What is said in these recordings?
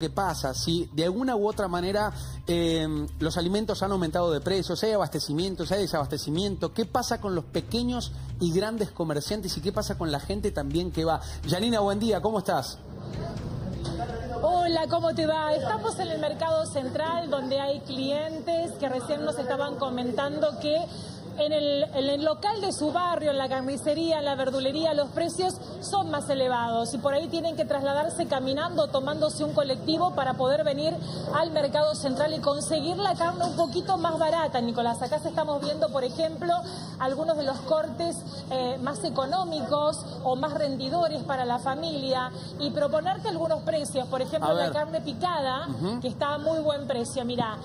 ¿Qué pasa? Si de alguna u otra manera eh, los alimentos han aumentado de precio, si hay abastecimiento, hay desabastecimiento, ¿qué pasa con los pequeños y grandes comerciantes y qué pasa con la gente también que va? Janina, buen día, ¿cómo estás? Hola, ¿cómo te va? Estamos en el mercado central donde hay clientes que recién nos estaban comentando que en el, local de su barrio, en la carnicería, en la verdulería, los precios son más elevados y por ahí tienen que trasladarse caminando, tomándose un colectivo para poder venir al mercado central y conseguir la carne un poquito más barata, Nicolás. Acá estamos viendo, por ejemplo, algunos de los cortes eh, más económicos o más rendidores para la familia y proponerte algunos precios. Por ejemplo, la carne picada, que está a muy buen precio. Mira,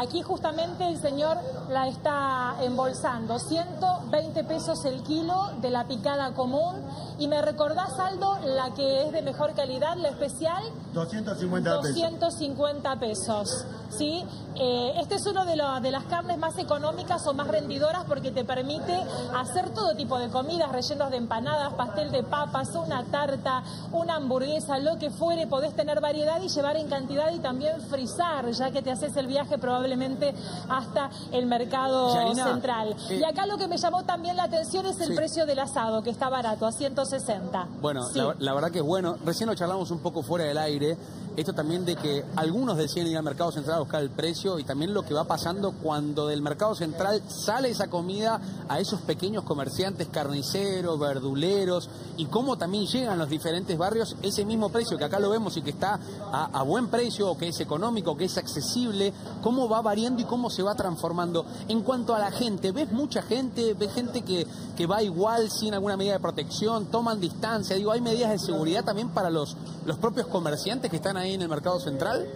Aquí justamente el señor la está embolsando. 120 pesos el kilo de la picada común. Y me recordás, Aldo, la que es de mejor calidad, la especial. 250 pesos. 250 pesos. ¿sí? Eh, este es uno de, de las carnes más económicas o más rendidoras porque te permite hacer todo tipo de comidas, rellenos de empanadas, pastel de papas, una tarta, una hamburguesa, lo que fuere. Podés tener variedad y llevar en cantidad y también frizar, ya que te haces el viaje probablemente hasta el mercado central. Y acá lo que me llamó también la atención es el precio del asado, que está barato, a 160. Bueno, la, verdad que es bueno. Recién lo charlamos un poco fuera del aire. Esto también de que algunos decían ir al mercado central a buscar el precio y también lo que va pasando cuando del mercado central sale esa comida a esos pequeños comerciantes, carniceros, verduleros y cómo también llegan los diferentes barrios ese mismo precio que acá lo vemos y que está a, a buen precio, o que es económico, que es accesible, cómo va variando y cómo se va transformando. En cuanto a la gente, ¿ves mucha gente? ¿Ves gente que, que va igual sin alguna medida de protección? ¿Toman distancia? Digo, ¿hay medidas de seguridad también para los, los propios comerciantes que están ahí en el mercado central?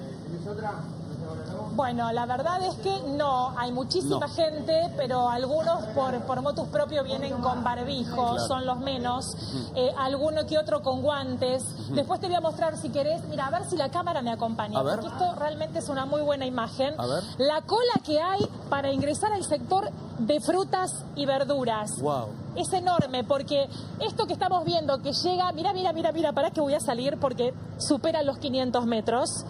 Bueno, la verdad es que no, hay muchísima gente, pero algunos por, por motus propio vienen con barbijos, son los menos, eh, alguno que otro con guantes. Después te voy a mostrar si querés, mira, a ver si la cámara me acompaña, porque esto realmente es una muy buena imagen. La cola que hay para ingresar al sector de frutas y verduras. Wow. Es enorme porque esto que estamos viendo que llega, mira, mira, mira, mira, para que voy a salir porque supera los 500 metros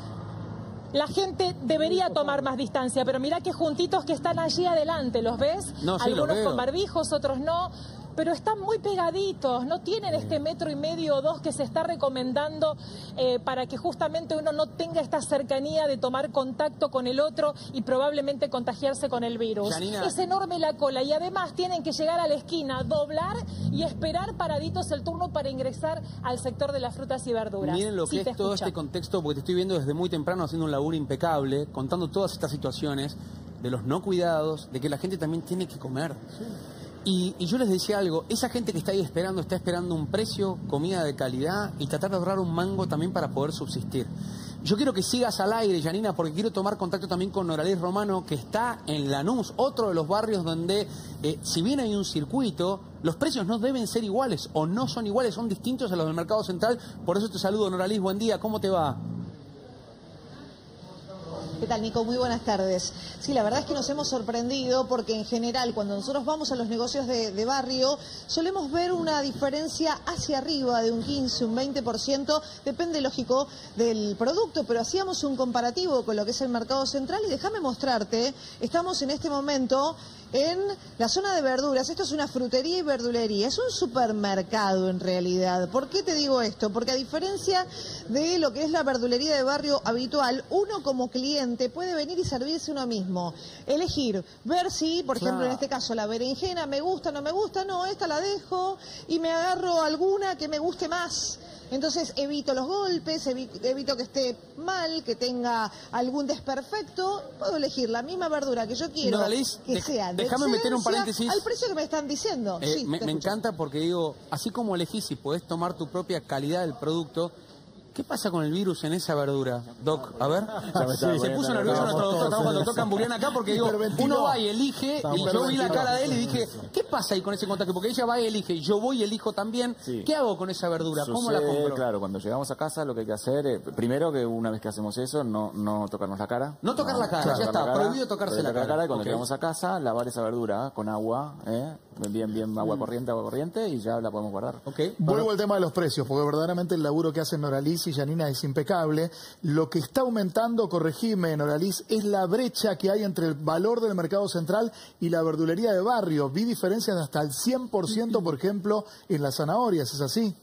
la gente debería tomar más distancia, pero mira que juntitos que están allí adelante, ¿los ves? Algunos con barbijos, otros no pero están muy pegaditos, no tienen este metro y medio o dos que se está recomendando eh, para que justamente uno no tenga esta cercanía de tomar contacto con el otro y probablemente contagiarse con el virus. Es enorme la cola y además tienen que llegar a la esquina, doblar y esperar paraditos el turno para ingresar al sector de las frutas y verduras. Miren lo que es todo este contexto, porque te estoy viendo desde muy temprano haciendo un laburo impecable, contando todas estas situaciones de los no cuidados, de que la gente también tiene que comer. Y, yo les decía algo, esa gente que está ahí esperando, está esperando un precio, comida de calidad y tratar de ahorrar un mango también para poder subsistir. Yo quiero que sigas al aire, Janina, porque quiero tomar contacto también con Noralés Romano, que está en Lanús, otro de los barrios donde, eh, si bien hay un circuito, los precios no deben ser iguales o no son iguales, son distintos a los del mercado central. Por eso te saludo, Noralís, buen día, ¿cómo te va? ¿Qué tal, Nico? Muy buenas tardes. Sí, la verdad es que nos hemos sorprendido porque en general cuando nosotros vamos a los negocios de, barrio solemos ver una diferencia hacia arriba de un 15, un 20%, depende, lógico, del producto, pero hacíamos un comparativo con lo que es el mercado central y déjame mostrarte, estamos en este momento en la zona de verduras. Esto es una frutería y verdulería, es un supermercado en realidad. ¿Por qué te digo esto? Porque a diferencia de lo que es la verdulería de barrio habitual, uno como cliente puede venir y servirse uno mismo. Elegir, ver si, por ejemplo, en este caso la berenjena me gusta, no me gusta, no, esta la dejo y me agarro alguna que me guste más. Entonces evito los golpes, evito que esté mal, que tenga algún desperfecto. Puedo elegir la misma verdura que yo quiero, que sea Déjame meter un paréntesis. Al precio que me están diciendo. Eh, me, me encanta porque digo, así como elegís y podés tomar tu propia calidad del producto, ¿Qué pasa con el virus en esa verdura, Doc? A ver. se puso nervioso nuestro doctor cuando toca Amburiana acá porque digo, uno va y elige, y yo vi la cara de él y dije, ¿qué pasa ahí con ese contacto? Porque ella va y elige, yo voy y elijo también. ¿Qué hago con esa verdura? ¿Cómo la compro? Claro, cuando llegamos a casa lo que hay que hacer, es, primero que una vez que hacemos eso, no, no tocarnos la cara. No tocar la cara, ya está, prohibido tocarse la cara. Y cuando llegamos a casa, lavar esa verdura con agua, ¿eh? Bien, bien agua corriente, agua corriente y ya la podemos guardar. Ok. Vuelvo al tema de los precios, porque verdaderamente el laburo que hacen Noralis y Janina es impecable. Lo que está aumentando, corregime, Noralis, es la brecha que hay entre el valor del mercado central y la verdulería de barrio. Vi diferencias de hasta el 100%, por ejemplo, en las zanahorias, ¿es así?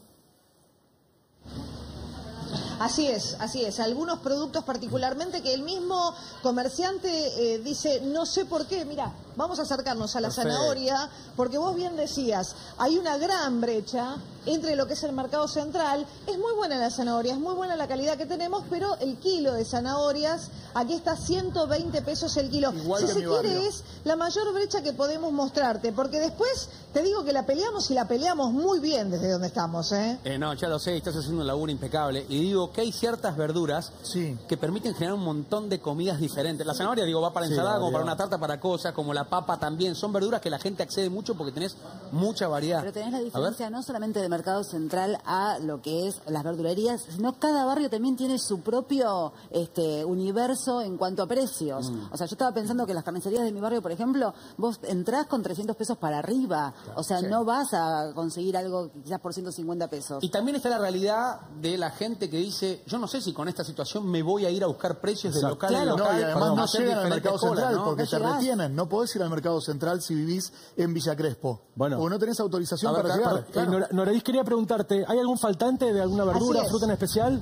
Así es, así es. Algunos productos particularmente que el mismo comerciante eh, dice, no sé por qué, mira, vamos a acercarnos a la Perfecto. zanahoria, porque vos bien decías, hay una gran brecha entre lo que es el mercado central. Es muy buena la zanahoria, es muy buena la calidad que tenemos, pero el kilo de zanahorias, aquí está 120 pesos el kilo. Igual si que se mi quiere barrio. es la mayor brecha que podemos mostrarte, porque después te digo que la peleamos y la peleamos muy bien desde donde estamos, ¿eh? Eh, no, ya lo sé, estás haciendo un laburo impecable. Y digo que hay ciertas verduras Sí. que permiten generar un montón de comidas diferentes. La zanahoria, digo, va para Sí, ensalada, como para una tarta, para cosas, como la papa también. Son verduras que la gente accede mucho porque tenés mucha variedad. Pero tenés la diferencia no solamente de mercado central a lo que es las verdulerías, sino cada barrio también tiene su propio este, universo en cuanto a precios. Mm. O sea, yo estaba pensando que las carnicerías de mi barrio, por ejemplo, vos entrás con 300 pesos para arriba. O sea, Sí. no vas a conseguir algo quizás por 150 pesos. Y también está la realidad de la gente que dice, yo no sé si con esta situación me voy a ir a buscar precios de local en No, local. y además no llegan al mercado colas, central ¿no? porque No te llegás. retienen. No podés ir al mercado central si vivís en Villa Crespo. Bueno. Porque no tenés autorización ver, para llegar. Eh, Claro. Nora- Noradis, quería preguntarte, ¿hay algún faltante de alguna verdura, fruta en especial?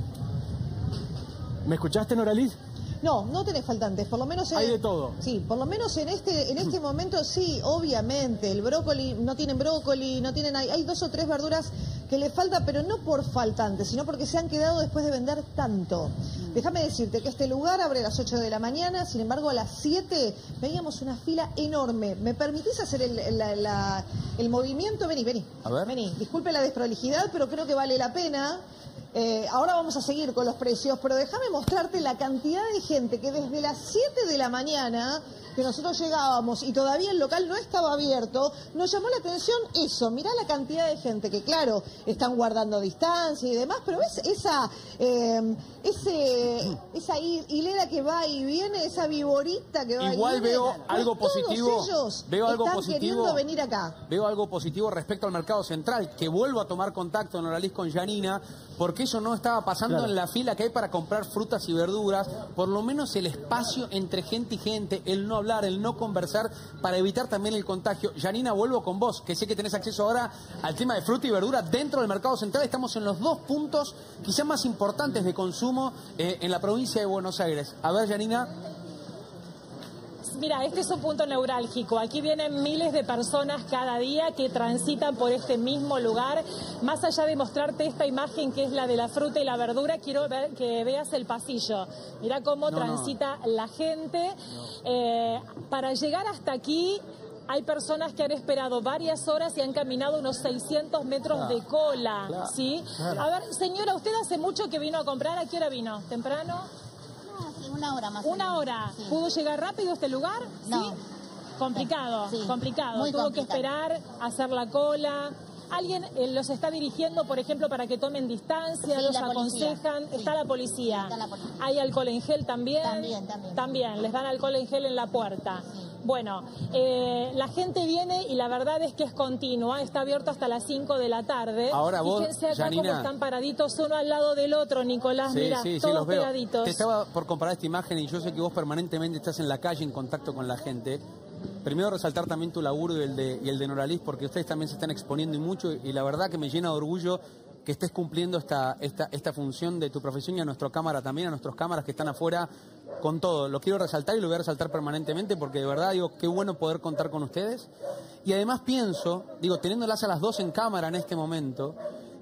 ¿Me escuchaste, Noralis? No, no tenés faltantes, por lo menos en, Hay de todo. Sí, por lo menos en este en este momento sí, obviamente, el brócoli no tienen brócoli, no tienen hay, hay dos o tres verduras que le falta, pero no por faltantes, sino porque se han quedado después de vender tanto. Déjame decirte que este lugar abre a las 8 de la mañana, sin embargo a las 7 veíamos una fila enorme. ¿Me permitís hacer el, el- la- la- el movimiento? Vení, vení. A ver. Vení, disculpe la desprolijidad, pero creo que vale la pena. Eh, ahora vamos a seguir con los precios, pero déjame mostrarte la cantidad de gente que desde las 7 de la mañana que nosotros llegábamos y todavía el local no estaba abierto, nos llamó la atención eso. Mirá la cantidad de gente que, claro, están guardando distancia y demás, pero ves esa, eh, ese, esa hi- hilera que va y viene, esa viborita que va Igual y viene. veo pues algo todos positivo. ellos Veo algo están positivo. queriendo venir acá. Veo algo positivo respecto al mercado central, que vuelvo a tomar contacto en Oraliz con Janina, porque eso no estaba pasando Claro. en la fila que hay para comprar frutas y verduras, por lo menos el espacio entre gente y gente, el no hablar, el no conversar, para evitar también el contagio. Janina, vuelvo con vos, que sé que tenés acceso ahora al tema de fruta y verdura dentro del mercado central. Estamos en los dos puntos quizás más importantes de consumo eh, en la provincia de Buenos Aires. A ver, Janina. Mira, este es un punto neurálgico. Aquí vienen miles de personas cada día que transitan por este mismo lugar. Más allá de mostrarte esta imagen que es la de la fruta y la verdura, quiero ver que veas el pasillo. Mira cómo No, no. transita la gente. Eh, para llegar hasta aquí hay personas que han esperado varias horas y han caminado unos 600 metros de cola, claro, ¿sí? A ver, señora, ¿usted hace mucho que vino a comprar? ¿A qué hora vino? ¿Temprano? Una hora más. o Una menos. hora. Sí. ¿Pudo llegar rápido a este lugar? No. ¿Sí? Complicado, Sí, complicado. Tuvo complicado. que esperar, hacer la cola. ¿Alguien eh, los está dirigiendo, por ejemplo, para que tomen distancia? Sí, ¿Los policía. aconsejan? Sí. ¿Está la policía? Sí, está la policía. ¿Hay alcohol en gel también? También, también. También, les dan alcohol en gel en la puerta. Bueno, eh, la gente viene y la verdad es que es continua, está abierto hasta las 5 de la tarde. Ahora vos, Fíjense acá Janina. cómo están paraditos uno al lado del otro, Nicolás, Sí, mira, sí, sí, todos los veo. pegaditos. Te estaba por comparar esta imagen y yo sé que vos permanentemente estás en la calle en contacto con la gente. Primero resaltar también tu laburo y el de, y el de porque ustedes también se están exponiendo y mucho, y la verdad que me llena de orgullo que estés cumpliendo esta, función de tu profesión y a nuestra cámara también, a nuestros cámaras que están afuera con todo. Lo quiero resaltar y lo voy a resaltar permanentemente porque de verdad digo, qué bueno poder contar con ustedes. Y además pienso, digo, teniéndolas a las dos en cámara en este momento,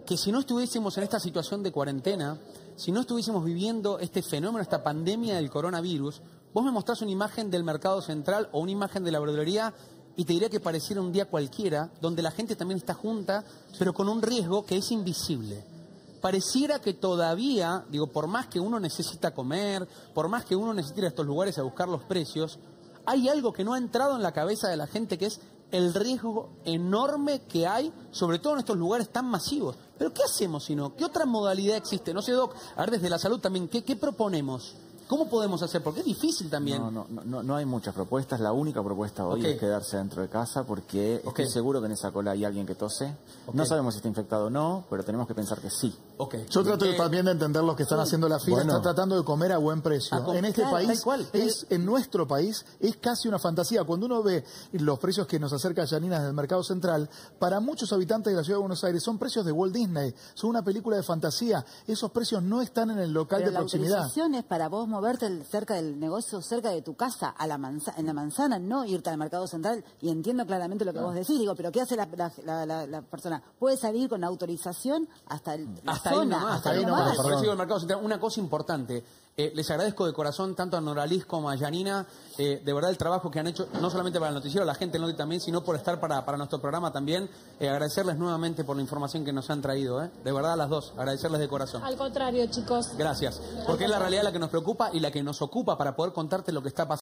que si no estuviésemos en esta situación de cuarentena, si no estuviésemos viviendo este fenómeno, esta pandemia del coronavirus, vos me mostrás una imagen del mercado central o una imagen de la verdulería y te diría que pareciera un día cualquiera, donde la gente también está junta, pero con un riesgo que es invisible. Pareciera que todavía, digo, por más que uno necesita comer, por más que uno necesite ir a estos lugares a buscar los precios, hay algo que no ha entrado en la cabeza de la gente que es el riesgo enorme que hay, sobre todo en estos lugares tan masivos. Pero ¿qué hacemos si no? ¿Qué otra modalidad existe? No sé, Doc, a ver desde la salud también, ¿qué, qué proponemos? ¿Cómo podemos hacer? Porque es difícil también. No, no, no, no hay muchas propuestas. La única propuesta hoy es quedarse dentro de casa porque Ok. estoy seguro que en esa cola hay alguien que tose. No sabemos si está infectado o no, pero tenemos que pensar que sí. Ok. Yo trato Eh, también de entender los que están haciendo la fila, Bueno. están tratando de comer a buen precio. A en este claro, país, cual. es en nuestro país, es casi una fantasía. Cuando uno ve los precios que nos acerca Janina del mercado central, para muchos habitantes de la ciudad de Buenos Aires son precios de Walt Disney, son una película de fantasía. Esos precios no están en el local Pero de la proximidad. autorización es para vos moverte cerca del negocio, cerca de tu casa, a la manza- en la manzana, no irte al mercado central. Y entiendo claramente lo que vos decís. Digo, pero ¿qué hace la, la- la- la- la persona? Puede salir con autorización hasta el, la Hasta ahí nomás, hasta ahí hasta nomás. Por eso digo el mercado central. Una cosa importante, eh, les agradezco de corazón tanto a Noralis como a Yanina, eh, de verdad el trabajo que han hecho, no solamente para el noticiero, la gente del también, sino por estar para, para nuestro programa también. Eh, agradecerles nuevamente por la información que nos han traído, eh. de verdad a las dos, agradecerles de corazón. Al contrario, chicos. Gracias, porque es la realidad la que nos preocupa y la que nos ocupa para poder contarte lo que está pasando.